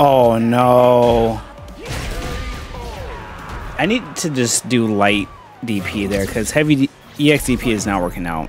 Oh no. I need to just do light DP there because heavy D EXDP is not working out.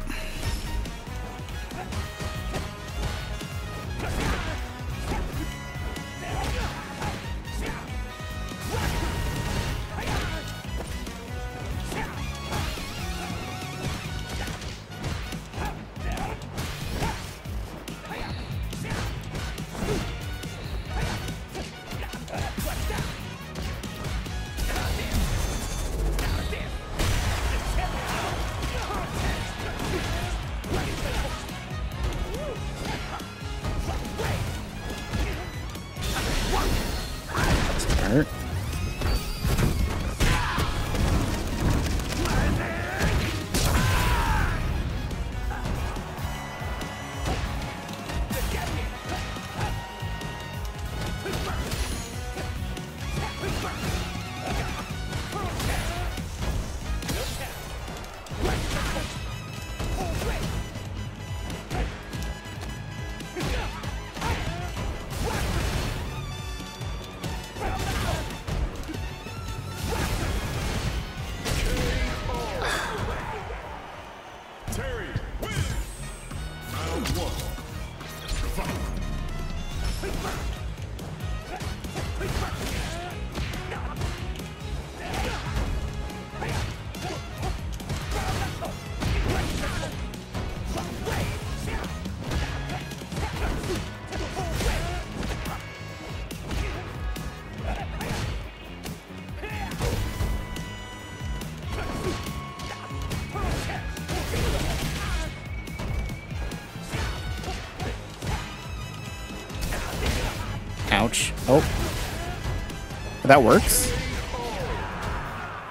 That works.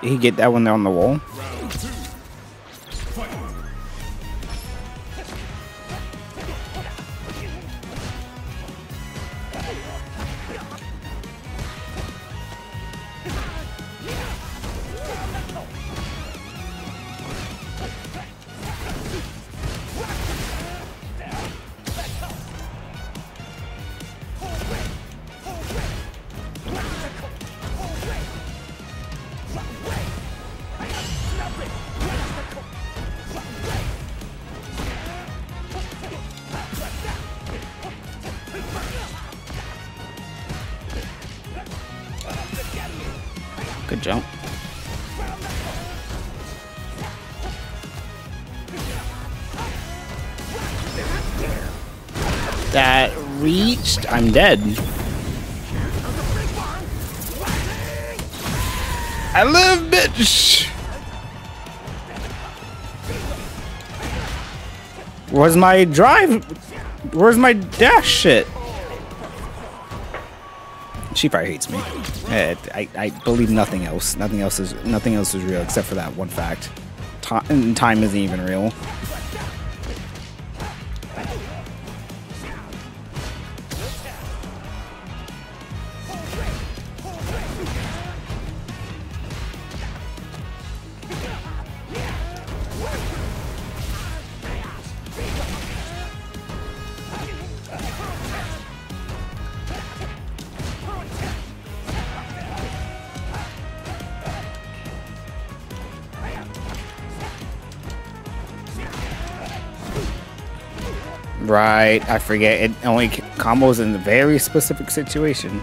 He get that one there on the wall? Good jump. That reached. I'm dead. I live, bitch. Where's my drive? Where's my dash shit? She probably hates me. Eh, I, I believe nothing else. Nothing else is nothing else is real except for that one fact. Time, time isn't even real. Right, I forget. It only combos in a very specific situation.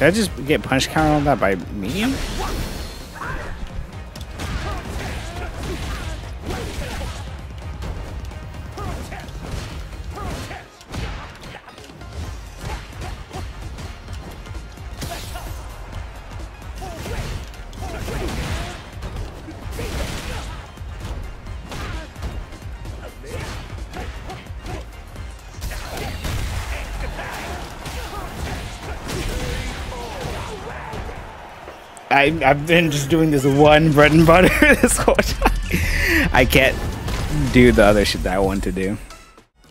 Did I just get punch counter on that by medium? I, I've been just doing this one bread and butter this whole time. I can't do the other shit that I want to do.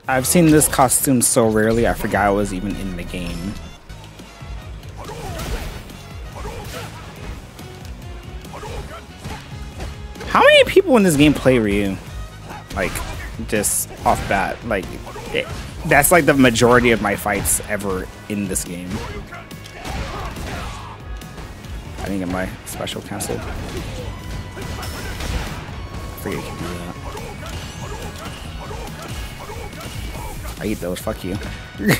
I've seen this costume so rarely, I forgot I was even in the game. How many people in this game play Ryu? Like, just off bat. Like, it, that's like the majority of my fights ever in this game. I didn't get my special canceled. Forget you can do that. I eat those, fuck you. That's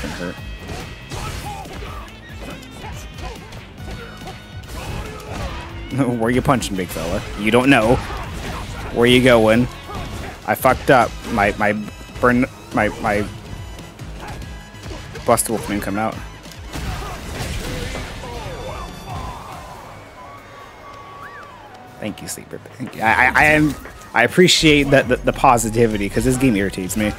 gonna hurt. Where you punching, big fella? You don't know. Where you going? I fucked up. My my burn my my busted wolfman coming out. Thank you, sleeper. Thank you. I I, I am I appreciate that the, the positivity because this game irritates me.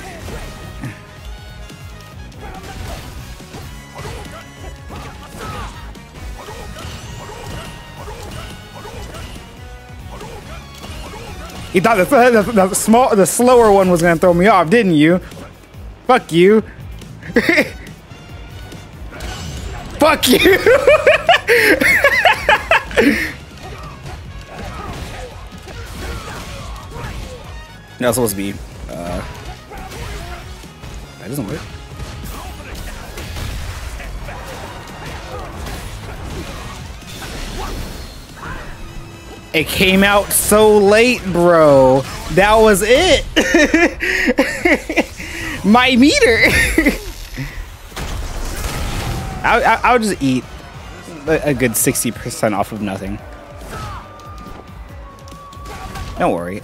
You thought the, the, the small, the slower one was gonna throw me off, didn't you? Fuck you. Fuck you. That's supposed to be. Uh, that doesn't work. It came out so late, bro. That was it. My meter. I, I, I'll just eat a, a good 60% off of nothing. Don't worry.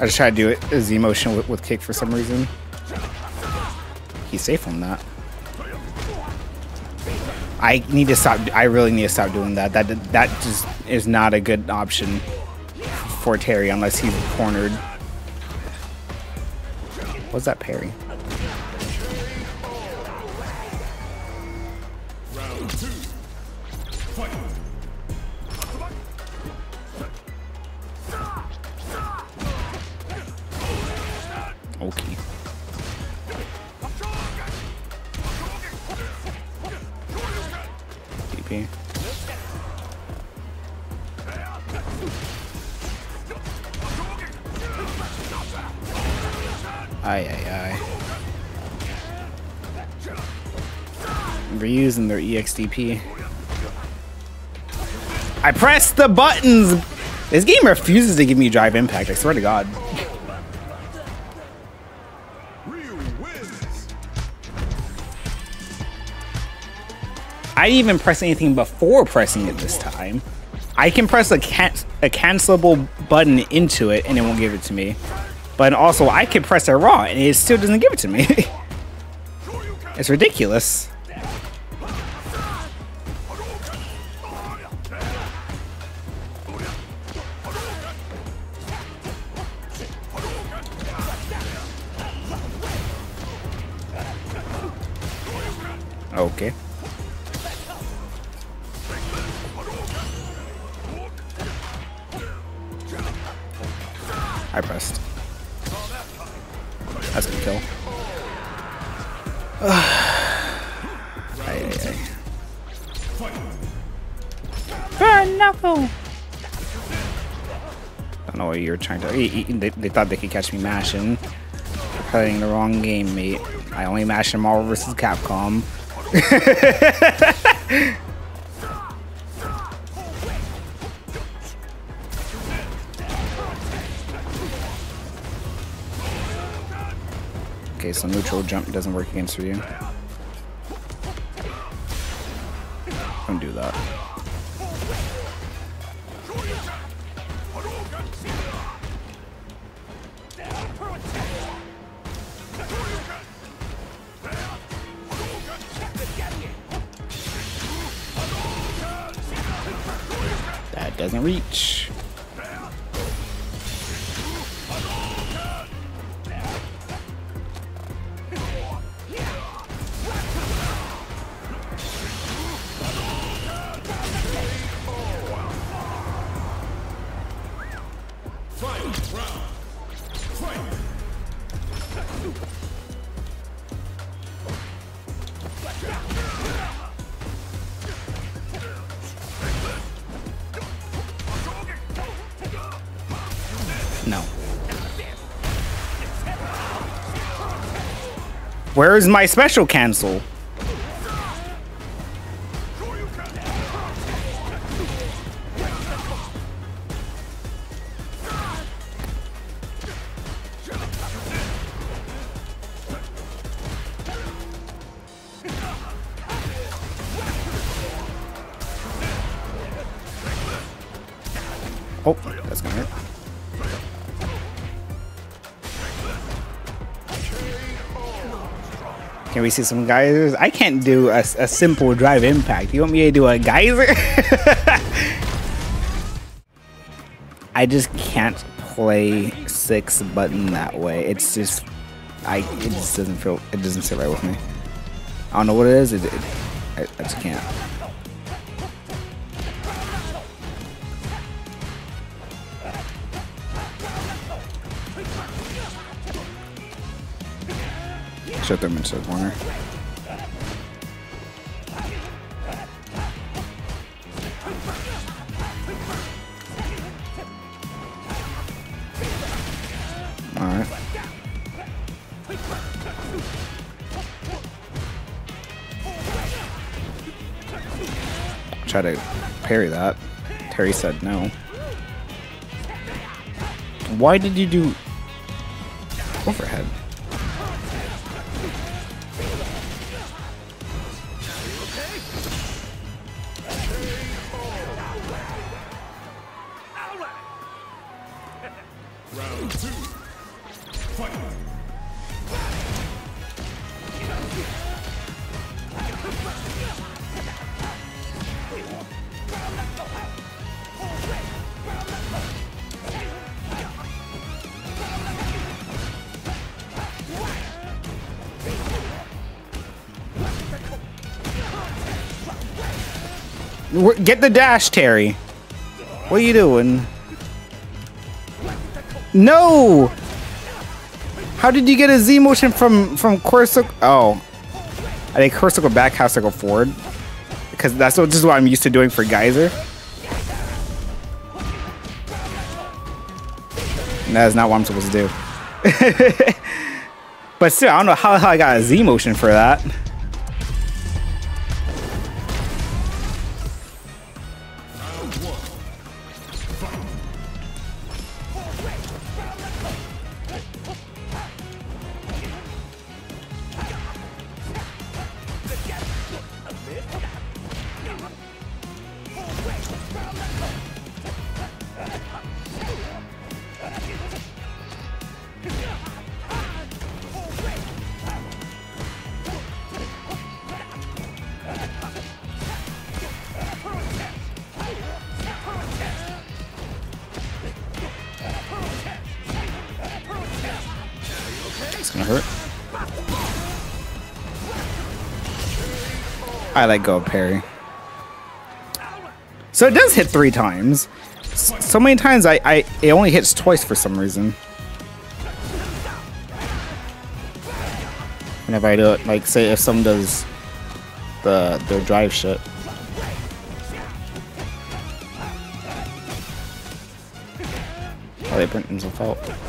I just tried to do it as the motion with, with kick for some reason. He's safe from that. I need to stop. I really need to stop doing that. That that just is not a good option for Terry unless he's cornered. What's that parry? Okay. TP. Ay ay ay. Reusing their EXDP. I pressed the buttons! This game refuses to give me drive impact, I swear to god. I didn't even press anything before pressing it this time. I can press a, can a cancelable button into it and it won't give it to me. But also, I can press it raw and it still doesn't give it to me. it's ridiculous. Ay, ay, ay. Burn knuckle. Don't know what you're trying to. They, they thought they could catch me mashing. Playing the wrong game, mate. I only mash in Marvel vs. Capcom. Okay, so neutral jump doesn't work against you. Don't do that. That doesn't reach. No. Where is my special cancel? We see some geysers? I can't do a, a simple drive impact. You want me to do a geyser? I just can't play six button that way. It's just, I it just doesn't feel, it doesn't sit right with me. I don't know what it is. It, it, I, I just can't. Shut them into the corner. Alright. Try to parry that. Terry said no. Why did you do Get the dash, Terry. What are you doing? No! How did you get a Z motion from from quarter circle? Oh, I think quarter circle back, to go forward, because that's what, just what I'm used to doing for Geyser. And that is not what I'm supposed to do. but still, I don't know how the hell I got a Z motion for that. It's gonna hurt. I let go of parry. So it does hit three times. So many times I, I it only hits twice for some reason. Whenever I do it, like say if someone does the their drive shit. Oh, they print themselves out.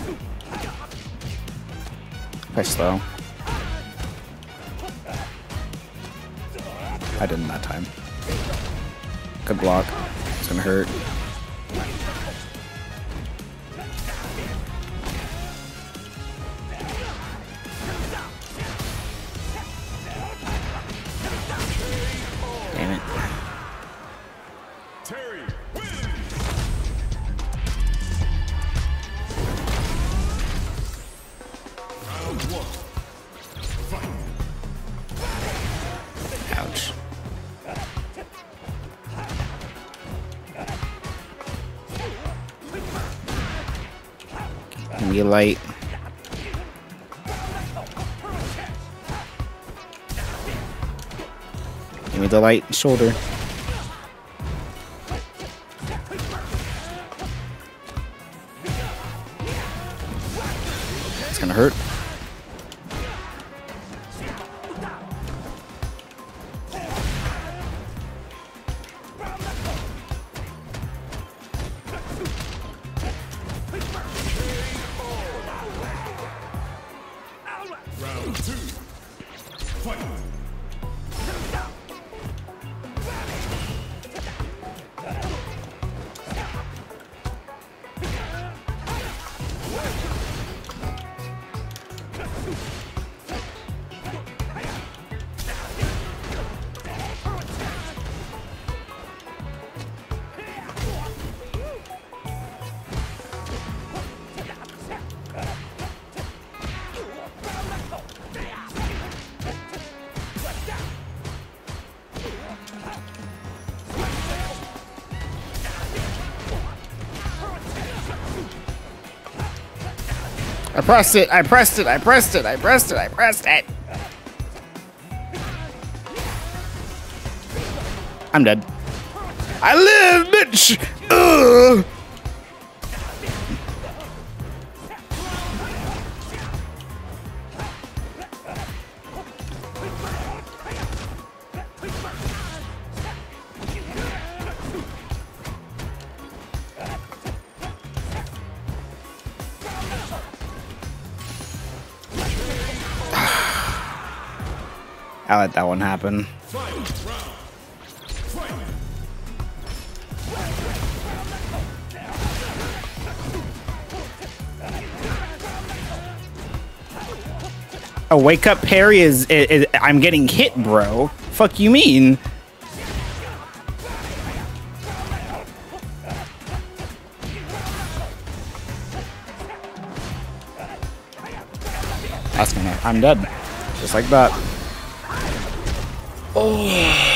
Push slow. I didn't that time. Good block. It's gonna hurt. Give me the light shoulder. Let's go. I pressed it, I pressed it, I pressed it, I pressed it, I pressed it. I'm dead. I live, bitch! Ugh. Let that one happen. A wake up parry is, is, is I'm getting hit, bro. Fuck you mean? That's gonna. I'm dead. Just like that. Terry